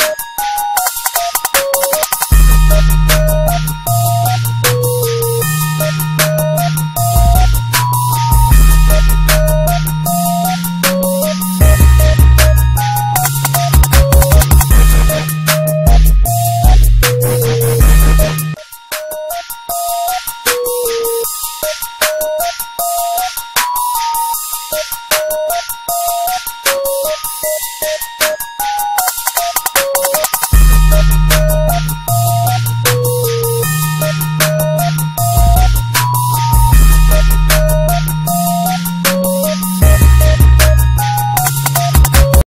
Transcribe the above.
you